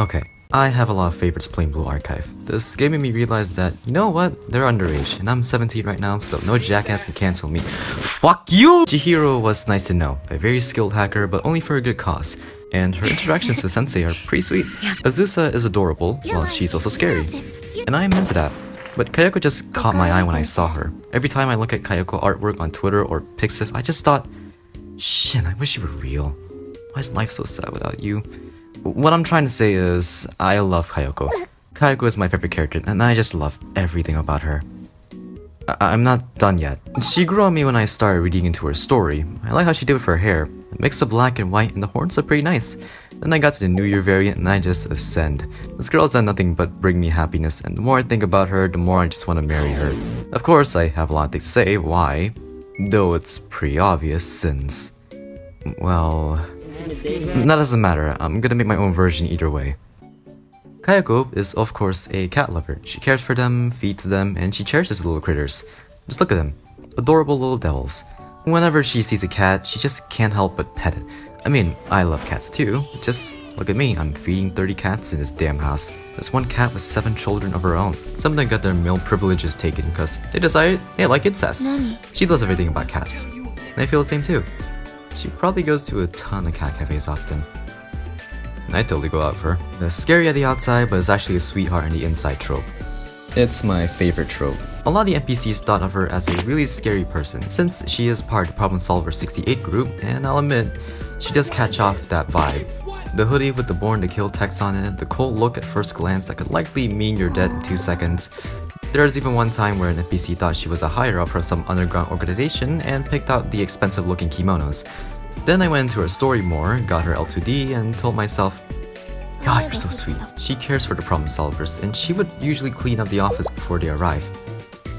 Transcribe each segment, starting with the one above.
Okay, I have a lot of favorites playing Blue Archive. This game made me realize that, you know what, they're underage, and I'm 17 right now, so no jackass can cancel me. Fuck you! Chihiro was nice to know, a very skilled hacker, but only for a good cause. And her interactions with Sensei are pretty sweet. Azusa is adorable, while she's also scary. And I'm into that. But Kayoko just caught my eye when I saw her. Every time I look at Kayoko artwork on Twitter or Pixiv, I just thought, shit, I wish you were real. Why is life so sad without you? What I'm trying to say is, I love Kayoko. Kayoko is my favorite character, and I just love everything about her. I- am not done yet. She grew on me when I started reading into her story. I like how she did with her hair. It mix of black and white, and the horns are pretty nice. Then I got to the New Year variant, and I just ascend. This girl has done nothing but bring me happiness, and the more I think about her, the more I just want to marry her. Of course, I have a lot to say why, though it's pretty obvious since. Well. That doesn't matter, I'm gonna make my own version either way. Kayoko is of course a cat lover. She cares for them, feeds them, and she cherishes little critters. Just look at them. Adorable little devils. Whenever she sees a cat, she just can't help but pet it. I mean, I love cats too. Just look at me, I'm feeding 30 cats in this damn house. There's one cat with 7 children of her own. Some of them got their male privileges taken because they decided they like incest. She loves everything about cats. And I feel the same too. She probably goes to a ton of cat cafes often. I totally go out for her. It's scary at the outside, but is actually a sweetheart in the inside trope. It's my favorite trope. A lot of the NPCs thought of her as a really scary person, since she is part of the Problem Solver 68 group, and I'll admit, she does catch off that vibe. The hoodie with the Born to Kill text on it, the cold look at first glance that could likely mean you're dead in 2 seconds. There was even one time where an NPC thought she was a higher up from some underground organization and picked out the expensive looking kimonos. Then I went into her story more, got her L2D, and told myself, God, you're so sweet. She cares for the problem solvers, and she would usually clean up the office before they arrive.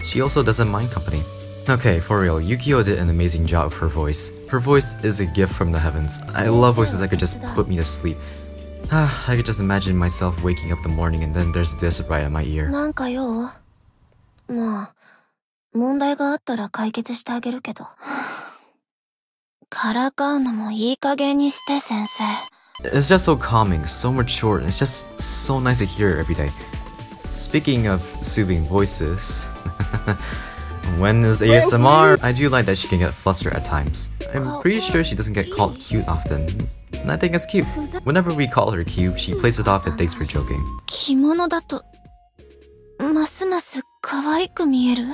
She also doesn't mind company. Okay, for real, Yukio did an amazing job with her voice. Her voice is a gift from the heavens. I love voices that could just put me to sleep. I could just imagine myself waking up the morning and then there's this right in my ear. まあ、問題があったら解決してあげるけど。からかうのもいい加減にして、先生。It's just so calming, so mature, and it's just so nice to hear every day. Speaking of soothing voices, when is ASMR? I do like that she can get flustered at times. I'm pretty sure she doesn't get called cute often, and I think it's cute. Whenever we call her cute, she plays it off and thinks we're joking. 着物だと、ますます可愛く見える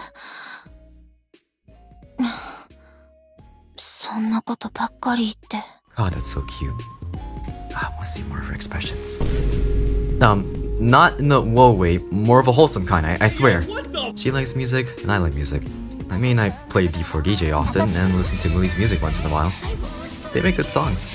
そんなことばっかり言って。 God, that's so cute. I want to see more of her expressions. Um, not in the whoa way, more of a wholesome kind, I, I swear. She likes music, and I like music. I mean, I play D4DJ often and listen to Millie's music once in a while. They make good songs.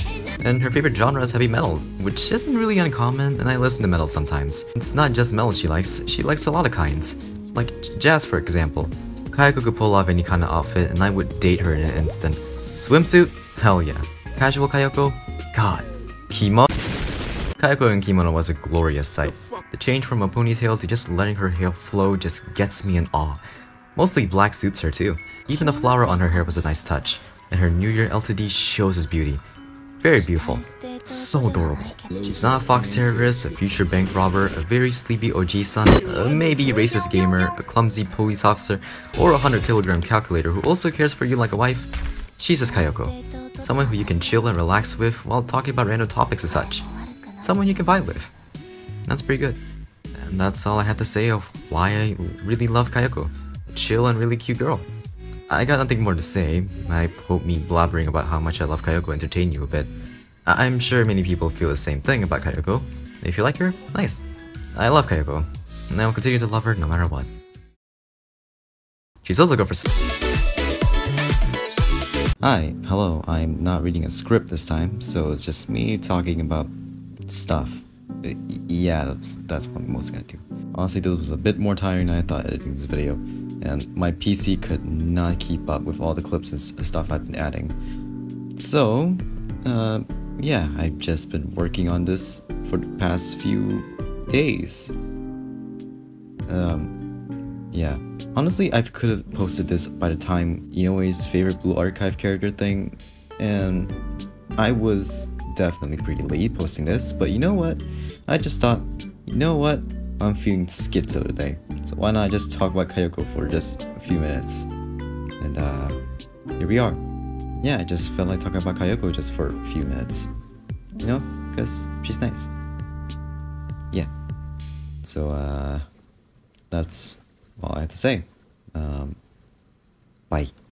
And her favorite genre is heavy metal, which isn't really uncommon, and I listen to metal sometimes. It's not just metal she likes, she likes a lot of kinds. Like jazz, for example. Kayoko could pull off any kind of outfit, and I would date her in an instant. Swimsuit? Hell yeah. Casual Kayoko? God. Kimono? Kayoko in kimono was a glorious sight. The change from a ponytail to just letting her hair flow just gets me in awe. Mostly black suits her too. Even the flower on her hair was a nice touch, and her New Year L2D shows his beauty. Very beautiful. So adorable. She's not a fox terrorist, a future bank robber, a very sleepy ojisan, a maybe racist gamer, a clumsy police officer, or a 100 kilogram calculator who also cares for you like a wife. She's just Kayoko. Someone who you can chill and relax with while talking about random topics and such. Someone you can vibe with. That's pretty good. And that's all I had to say of why I really love Kayoko. Chill and really cute girl. I got nothing more to say. I hope me blabbering about how much I love Kayoko entertain you a bit. I- I'm sure many people feel the same thing about Kayoko. If you like her, nice. I love Kayoko, and I will continue to love her no matter what. She's also good for. Hi, hello. I'm not reading a script this time, so it's just me talking about stuff. Uh, Yeah, that's that's what I'm most gonna do. Honestly, this was a bit more tiring than I thought editing this video, and my PC could not keep up with all the clips and stuff I've been adding. So, uh, yeah, I've just been working on this for the past few days. Um, yeah. Honestly, I could have posted this by the time Ioe's favorite Blue Archive character thing, and I was definitely pretty late posting this, but you know what? I just thought, you know what? I'm feeling schizo today, so why not just talk about Kayoko for just a few minutes? And uh, here we are. Yeah, I just felt like talking about Kayoko just for a few minutes. You know, because she's nice. Yeah. So, uh, that's all I have to say. Um, bye.